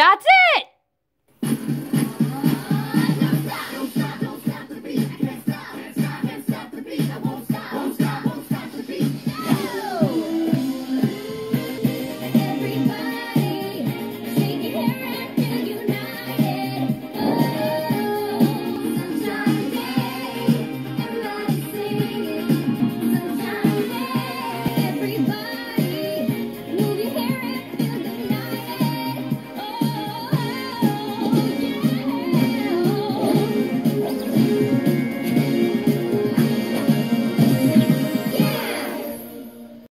That's it!